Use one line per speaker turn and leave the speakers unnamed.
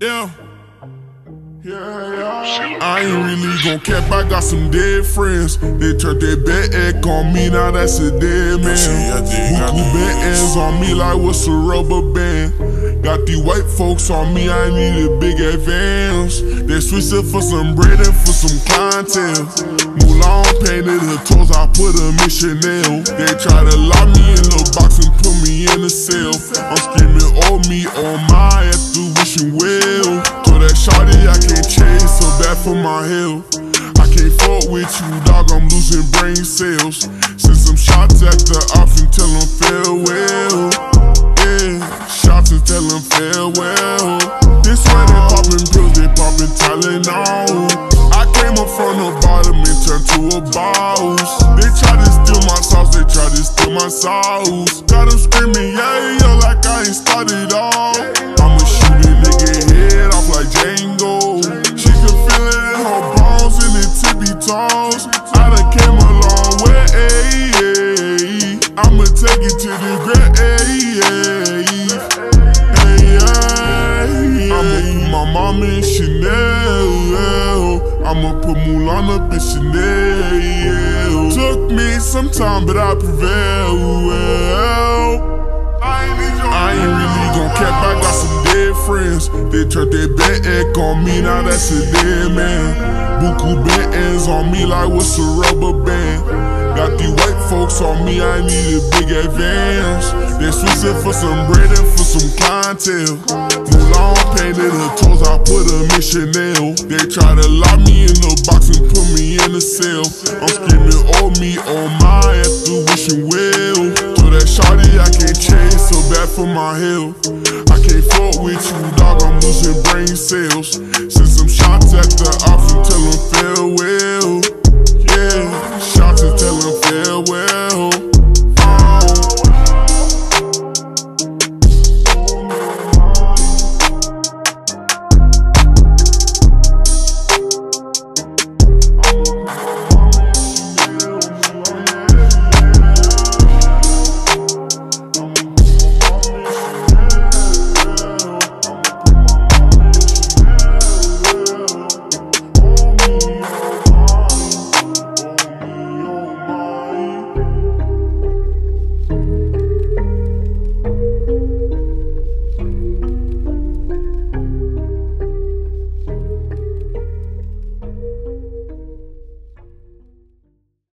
Yeah. Yeah, yeah. I ain't really gon' cap, I got some dead friends. They turned their bad egg on me, now that's a dead man. Buku bands on me like what's a rubber band. Got these white folks on me, I need a big advance. They switched it for some bread and for some clientele. Mulan painted her toes, I put them in Chanel. They try to lock me in a box and put me in a cell. I'm screaming, oh me, oh my, after wishing well. Told that shawty I can't chase so bad for my health. I can't fuck with you, dog, I'm losing brain cells. Send some shots at the and tell them farewell. Yeah, shots and tell them farewell. This way they poppin' pills, they poppin' Tylenol. I came up from the bottom and turned to a boss. They try to steal my sauce, they try to steal my sauce. Got them screaming, yeah, yeah, like I ain't started off. Take it to the grave. Hey, hey, I'ma put my mama in Chanel. I'ma put Mulan up in Chanel. Took me some time, but I prevail. I ain't really gon' cap, I got some dead friends. They turned their egg on me, now that's a dead man. Buku bands on me like what's a rubber band. Got these white folks on me, I need a big advance. They switched it for some bread and for some clientele. Mulan painted her toes, I put them in Chanel. They try to lock me in the box and put me in a cell. I'm screaming, oh me, oh my, ass after wishing well. Told that shawty I can't change, so bad for my health. I can't fuck with you, dog, I'm losing brain cells. Send some shots at the ops and tell them farewell.